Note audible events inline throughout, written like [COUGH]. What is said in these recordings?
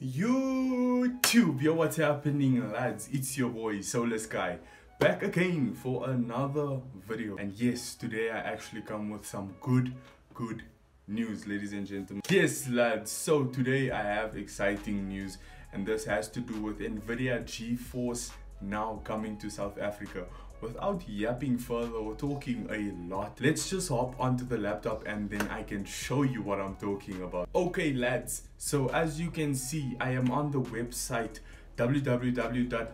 YouTube, yo, what's happening, lads? It's your boy Soulless Guy back again for another video. And yes, today I actually come with some good, good news, ladies and gentlemen. Yes, lads, so today I have exciting news, and this has to do with Nvidia GeForce now coming to South Africa without yapping further or talking a lot, let's just hop onto the laptop and then I can show you what I'm talking about. Okay lads, so as you can see, I am on the website www.nag.co.za.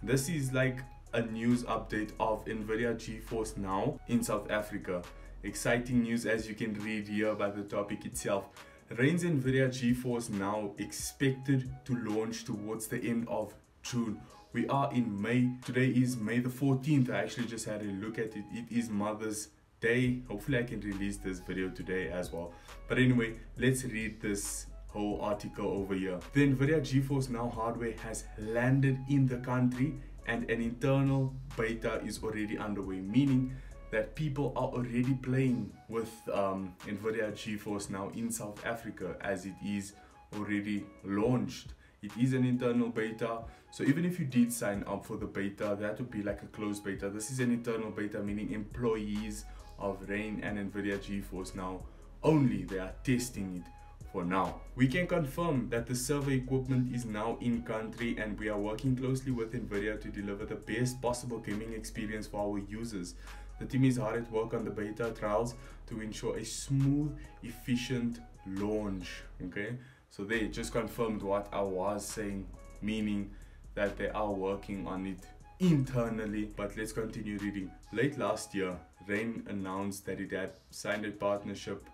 This is like a news update of NVIDIA GeForce Now in South Africa. Exciting news as you can read here by the topic itself. Rain's NVIDIA GeForce Now expected to launch towards the end of June. We are in May. Today is May the 14th. I actually just had a look at it. It is Mother's Day. Hopefully I can release this video today as well. But anyway, let's read this whole article over here. The NVIDIA GeForce Now hardware has landed in the country and an internal beta is already underway, meaning that people are already playing with um, NVIDIA GeForce Now in South Africa as it is already launched. It is an internal beta. So even if you did sign up for the beta, that would be like a closed beta. This is an internal beta, meaning employees of Rain and NVIDIA GeForce now only they are testing it for now. We can confirm that the server equipment is now in country and we are working closely with NVIDIA to deliver the best possible gaming experience for our users. The team is hard at work on the beta trials to ensure a smooth, efficient launch. Okay, so they just confirmed what I was saying, meaning that they are working on it internally. But let's continue reading. Late last year, Rain announced that it had signed a partnership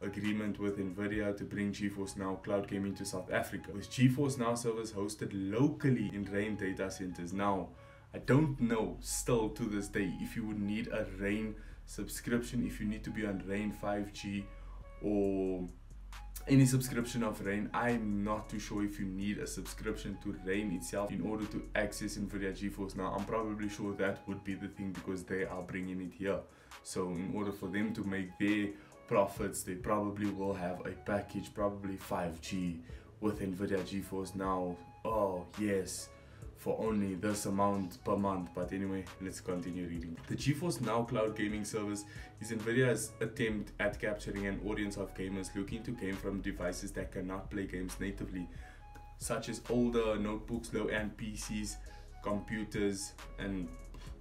agreement with Nvidia to bring GeForce Now cloud gaming to South Africa. With GeForce Now servers hosted locally in Rain data centers. Now, I don't know still to this day if you would need a Rain subscription, if you need to be on Rain 5G or any subscription of Rain. I'm not too sure if you need a subscription to Rain itself in order to access NVIDIA GeForce now. I'm probably sure that would be the thing because they are bringing it here. So in order for them to make their profits, they probably will have a package, probably 5G with NVIDIA GeForce now. Oh yes, for only this amount per month. But anyway, let's continue reading. The GeForce Now cloud gaming service is NVIDIA's attempt at capturing an audience of gamers looking to game from devices that cannot play games natively, such as older notebooks, low-end PCs, computers, and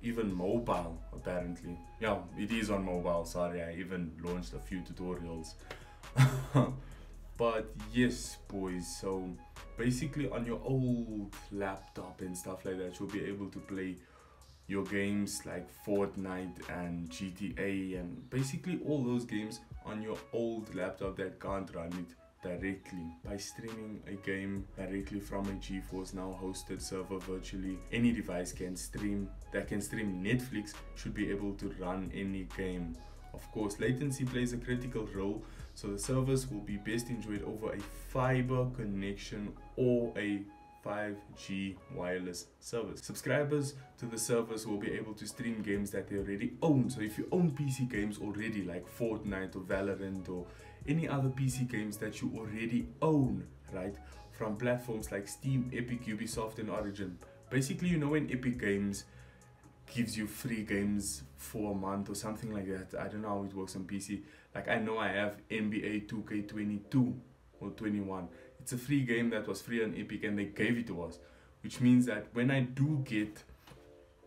even mobile apparently. Yeah, it is on mobile, sorry, I even launched a few tutorials. [LAUGHS] but yes, boys, so basically on your old laptop and stuff like that you'll be able to play your games like Fortnite and GTA and basically all those games on your old laptop that can't run it directly. By streaming a game directly from a GeForce Now hosted server virtually any device can stream that can stream Netflix should be able to run any game. Of course latency plays a critical role so the service will be best enjoyed over a fiber connection or a 5G wireless service. Subscribers to the service will be able to stream games that they already own. So if you own PC games already like Fortnite or Valorant or any other PC games that you already own, right? From platforms like Steam, Epic, Ubisoft and Origin. Basically, you know when Epic Games gives you free games for a month or something like that. I don't know how it works on PC. Like I know I have NBA 2K22 or 21. It's a free game that was free on Epic and they gave it to us. Which means that when I do get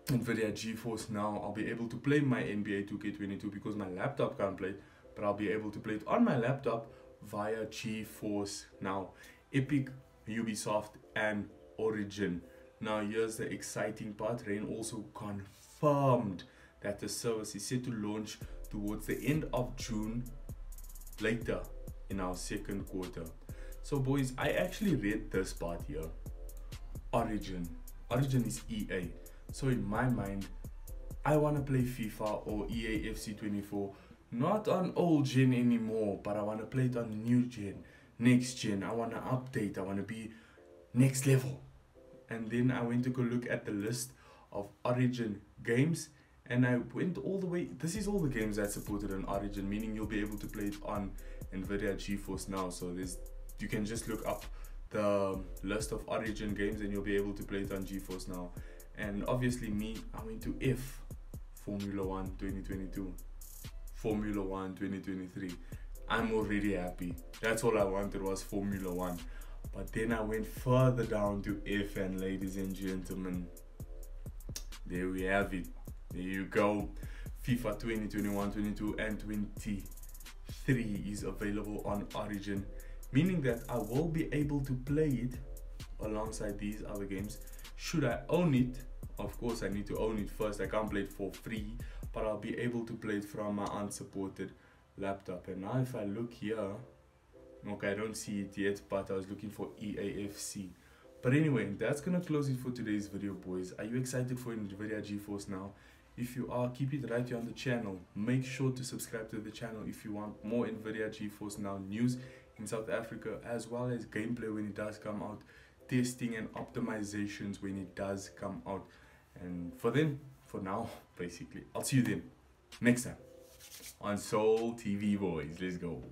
NVIDIA GeForce now, I'll be able to play my NBA 2K22 because my laptop can't play but I'll be able to play it on my laptop via GeForce now. Epic, Ubisoft and Origin. Now here's the exciting part. Rain also confirmed that the service is set to launch towards the end of June later in our second quarter. So boys, I actually read this part here. Origin. Origin is EA. So in my mind, I want to play FIFA or EA FC 24 not on old gen anymore, but I want to play it on new gen, next gen. I want to update. I want to be next level and then I went to go look at the list of Origin games and I went all the way. This is all the games that supported on Origin, meaning you'll be able to play it on nvidia geforce now. So there's you can just look up the list of origin games and you'll be able to play it on geforce now. And obviously me i went to if formula 1 2022 formula 1 2023 i'm already happy. That's all i wanted was formula 1 but then i went further down to f and ladies and gentlemen there we have it there you go FIFA 2021, 22, and 23 is available on Origin, meaning that I will be able to play it alongside these other games. Should I own it? Of course, I need to own it first. I can't play it for free, but I'll be able to play it from my unsupported laptop. And now, if I look here, okay, I don't see it yet, but I was looking for EAFC. But anyway, that's gonna close it for today's video, boys. Are you excited for NVIDIA GeForce now? If you are, keep it right here on the channel. Make sure to subscribe to the channel if you want more NVIDIA GeForce Now news in South Africa as well as gameplay when it does come out, testing and optimizations when it does come out. And for then, for now, [LAUGHS] basically, I'll see you then next time on Soul TV Boys. Let's go.